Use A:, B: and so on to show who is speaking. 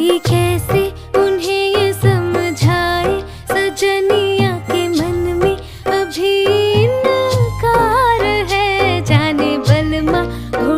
A: कोई कैसे